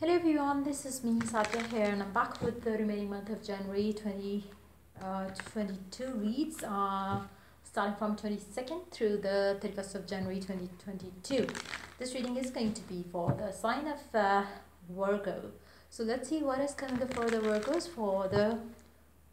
Hello everyone, this is me Sadia here and I'm back with the remaining month of January 2022 uh, reads uh, starting from 22nd through the 31st of January 2022. This reading is going to be for the sign of uh, Virgo. So let's see what is coming for the Virgos for the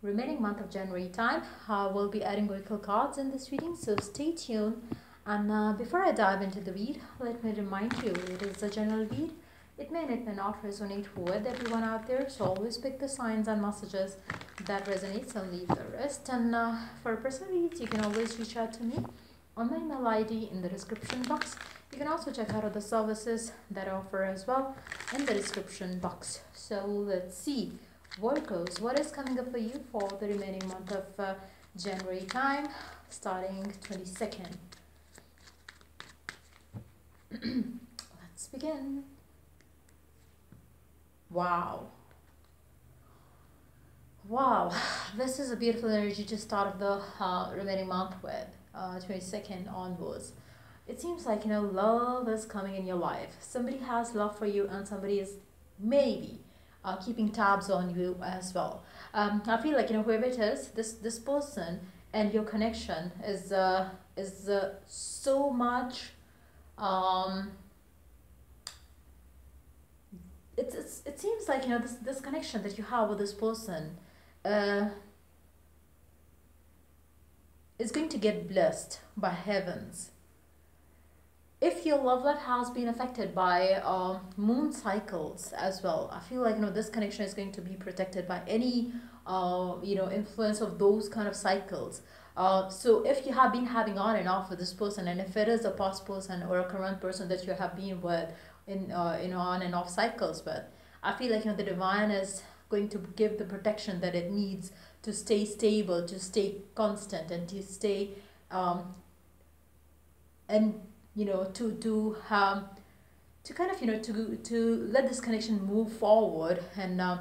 remaining month of January time. Uh, we'll be adding oracle cards in this reading so stay tuned and uh, before I dive into the read, let me remind you it is a general read it may and it may not resonate with everyone out there, so always pick the signs and messages that resonates and leave the rest. And uh, for personal reads, you can always reach out to me on my email ID in the description box. You can also check out other services that I offer as well in the description box. So let's see. Virgos, what is coming up for you for the remaining month of uh, January time, starting 22nd? Let's begin. Wow. Wow, this is a beautiful energy to start of the uh, remaining month with, uh, 22nd onwards. It seems like, you know, love is coming in your life. Somebody has love for you and somebody is maybe uh, keeping tabs on you as well. Um, I feel like, you know, whoever it is, this, this person and your connection is, uh, is uh, so much um, it's, it's it seems like you know this this connection that you have with this person uh, is going to get blessed by heavens. If your love life has been affected by uh, moon cycles as well i feel like you know this connection is going to be protected by any uh, you know influence of those kind of cycles. Uh, so if you have been having on and off with this person and if it is a past person or a current person that you have been with in uh, know on and off cycles but i feel like you know the divine is going to give the protection that it needs to stay stable to stay constant and to stay um, and you know to to um, to kind of you know to to let this connection move forward and um,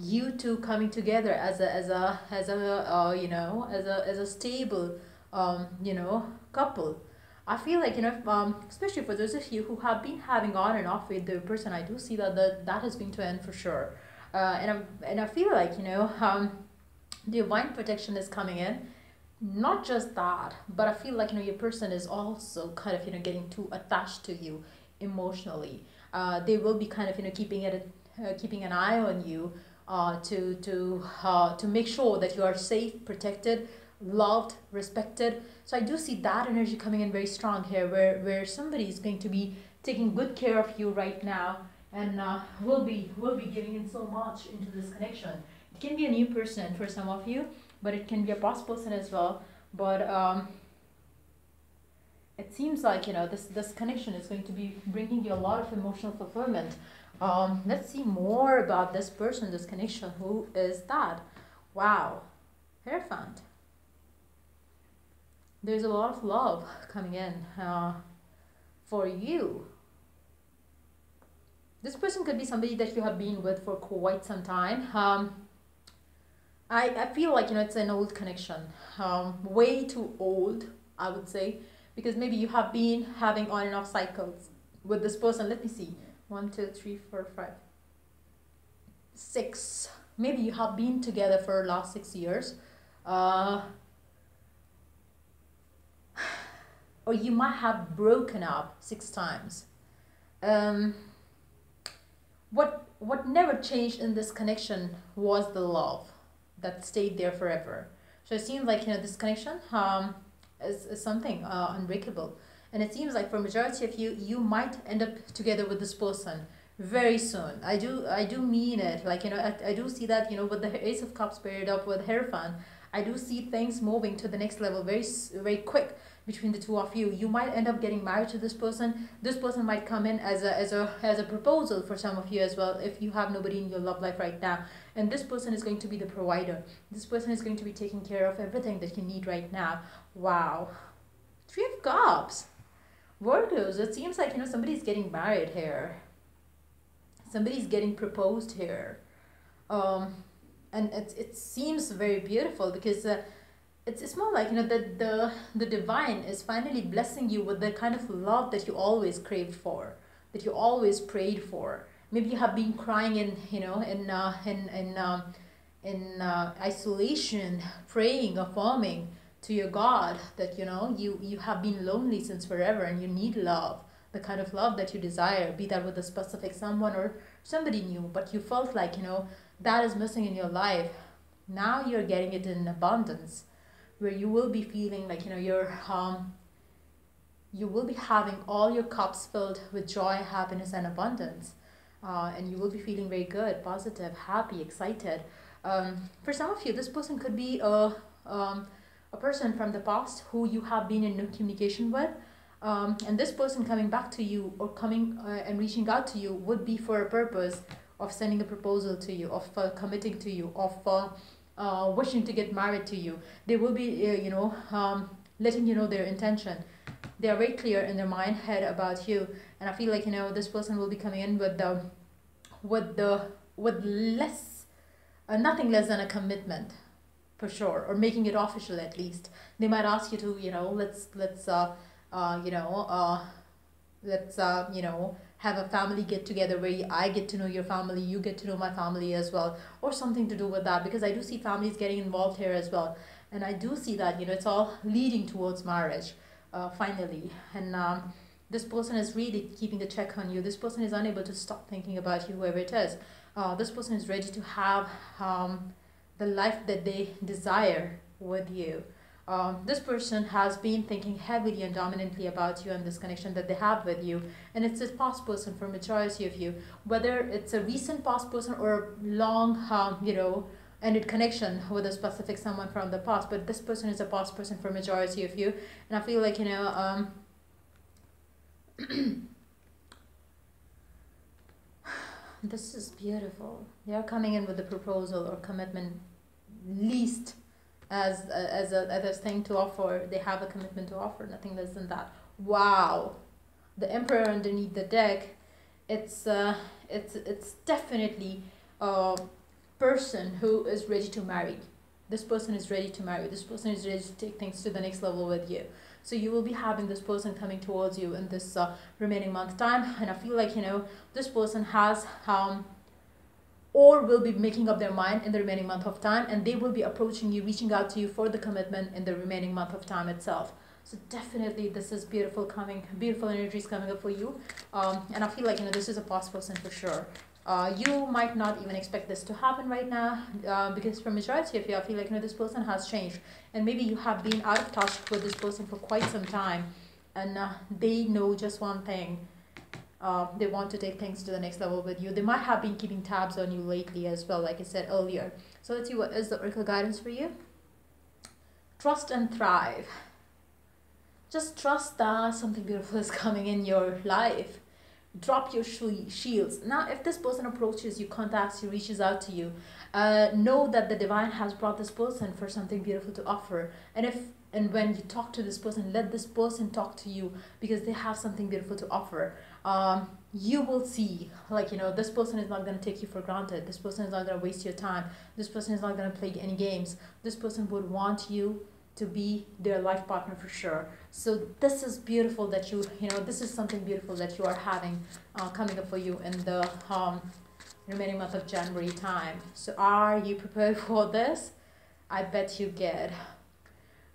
you two coming together as a as a as a uh, you know as a as a stable um, you know couple I feel like you know, um, especially for those of you who have been having on and off with the person, I do see that the, that has been to end for sure. Uh, and I'm, and I feel like you know, um, divine protection is coming in. Not just that, but I feel like you know your person is also kind of you know getting too attached to you emotionally. Uh, they will be kind of you know keeping it, uh, keeping an eye on you, uh, to to uh, to make sure that you are safe, protected, loved, respected. So I do see that energy coming in very strong here where, where somebody is going to be taking good care of you right now and uh, will be will be giving in so much into this connection. It can be a new person for some of you, but it can be a past person as well. But um, it seems like you know this this connection is going to be bringing you a lot of emotional fulfillment. Um, let's see more about this person, this connection. Who is that? Wow, Hierophant there's a lot of love coming in uh, for you. This person could be somebody that you have been with for quite some time. Um, I, I feel like you know it's an old connection, um, way too old, I would say, because maybe you have been having on and off cycles with this person. Let me see, one, two, three, four, five, six. Maybe you have been together for last six years. Uh, or you might have broken up six times. Um, what what never changed in this connection was the love that stayed there forever. So it seems like you know this connection um, is, is something uh, unbreakable, and it seems like for majority of you, you might end up together with this person very soon. I do I do mean it. Like you know I, I do see that you know with the Ace of Cups paired up with Hierophant, I do see things moving to the next level very very quick between the two of you. You might end up getting married to this person. This person might come in as a as a as a proposal for some of you as well if you have nobody in your love life right now. And this person is going to be the provider. This person is going to be taking care of everything that you need right now. Wow. Three of cups. Virgos it seems like you know somebody's getting married here. Somebody's getting proposed here. Um and it, it seems very beautiful because uh, it's, it's more like you know that the the divine is finally blessing you with the kind of love that you always craved for that you always prayed for. Maybe you have been crying in you know in uh, in in um, in uh, isolation praying affirming to your god that you know you you have been lonely since forever and you need love the kind of love that you desire be that with a specific someone or somebody new. But you felt like you know that is missing in your life. Now you're getting it in abundance where you will be feeling like you know you're um you will be having all your cups filled with joy happiness and abundance. Uh, and you will be feeling very good positive happy excited. Um, for some of you this person could be a, um, a person from the past who you have been in communication with. Um, and this person coming back to you or coming uh, and reaching out to you would be for a purpose of sending a proposal to you of uh, committing to you of uh, wishing to get married to you they will be uh, you know um, letting you know their intention. They are very clear in their mind head about you. And i feel like you know this person will be coming in with the with the with less uh, nothing less than a commitment for sure or making it official at least. They might ask you to you know let's let's uh, uh you know uh let's uh you know have a family get together where I get to know your family, you get to know my family as well, or something to do with that because I do see families getting involved here as well. And I do see that, you know, it's all leading towards marriage uh, finally. And um, this person is really keeping a check on you. This person is unable to stop thinking about you, whoever it is. Uh, this person is ready to have um, the life that they desire with you um, this person has been thinking heavily and dominantly about you and this connection that they have with you. And it's a past person for majority of you whether it's a recent past person or a long um, you know ended connection with a specific someone from the past. But this person is a past person for majority of you. And i feel like you know um, this is beautiful. They are coming in with a proposal or commitment least as a, as a as a thing to offer. They have a commitment to offer, nothing less than that. Wow, the emperor underneath the deck. It's uh, it's it's definitely a person who is ready to marry. This person is ready to marry. This person is ready to take things to the next level with you. So you will be having this person coming towards you in this uh, remaining month time, and I feel like you know this person has um or will be making up their mind in the remaining month of time and they will be approaching you reaching out to you for the commitment in the remaining month of time itself. So definitely this is beautiful coming beautiful energies coming up for you. Um, and i feel like you know this is a past person for sure. Uh, you might not even expect this to happen right now uh, because for majority of you i feel like you know this person has changed. And maybe you have been out of touch with this person for quite some time and uh, they know just one thing uh, they want to take things to the next level with you. They might have been keeping tabs on you lately as well, like I said earlier. So let's see what is the oracle guidance for you. Trust and thrive. Just trust that something beautiful is coming in your life. Drop your shields. Now, if this person approaches you, contacts you, reaches out to you, uh, know that the divine has brought this person for something beautiful to offer. And if and when you talk to this person, let this person talk to you because they have something beautiful to offer. Um, you will see like you know this person is not going to take you for granted. This person is not going to waste your time. This person is not going to play any games. This person would want you to be their life partner for sure. So this is beautiful that you you know this is something beautiful that you are having uh, coming up for you in the um, remaining month of january time. So are you prepared for this? I bet you get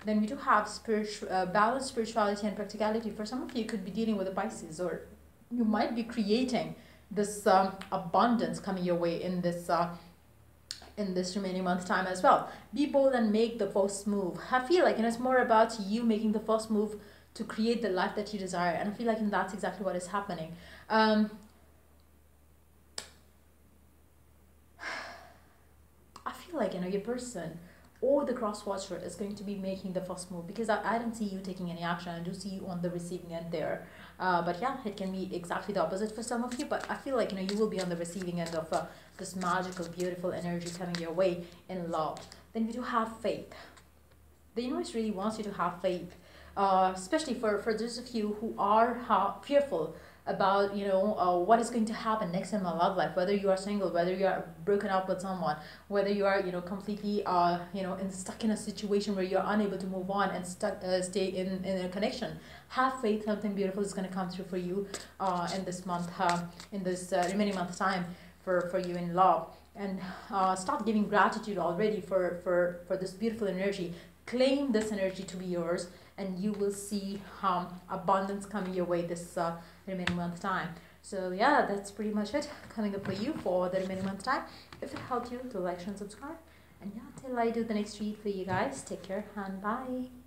then we do have spiritual uh, balanced spirituality and practicality for some of you could be dealing with a pisces or you might be creating this um, abundance coming your way in this uh, in this remaining month time as well. Be bold and make the first move. I feel like and it's more about you making the first move to create the life that you desire, and I feel like and that's exactly what is happening. Um, I feel like you know your person or the cross watcher is going to be making the first move because I, I don't see you taking any action. I do see you on the receiving end there. Uh, but yeah, it can be exactly the opposite for some of you. But I feel like you know you will be on the receiving end of uh, this magical, beautiful energy coming your way in love. Then we do have faith. The universe really wants you to have faith, uh, especially for for those of you who are uh, fearful about you know uh, what is going to happen next in my love life whether you are single whether you are broken up with someone whether you are you know completely uh you know stuck in a situation where you're unable to move on and stuck uh, stay in in a connection. Have faith something beautiful is going to come through for you uh in this month uh, in this uh, remaining month time for for you in love. And uh, start giving gratitude already for for for this beautiful energy. Claim this energy to be yours and you will see um, abundance coming your way this uh, remaining month time. So yeah that's pretty much it. Coming up for you for the remaining month time. If it helped you to like and subscribe. And yeah till i do the next read for you guys. Take care and bye